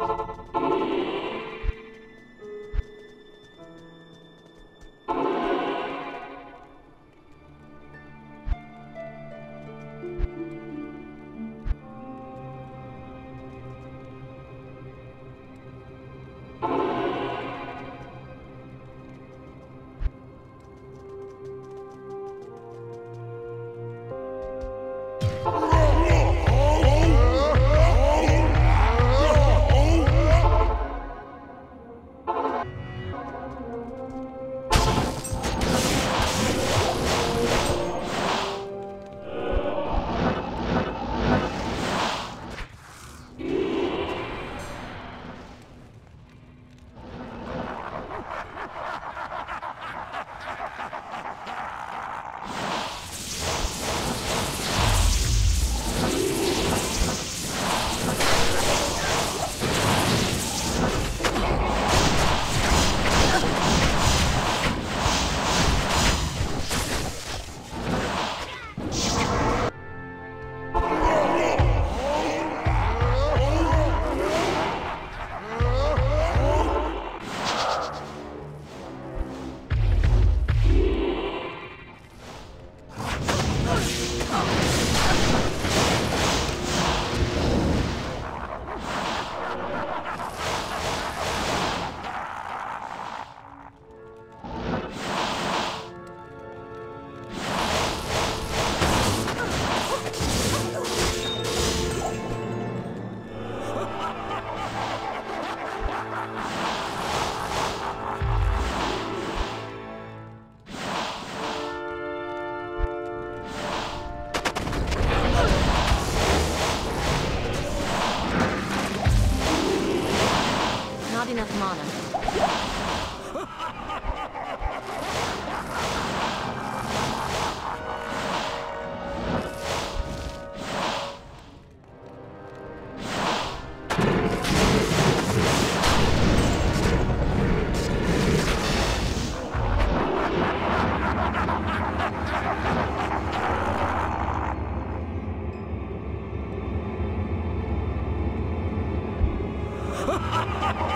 you Ha ha ha!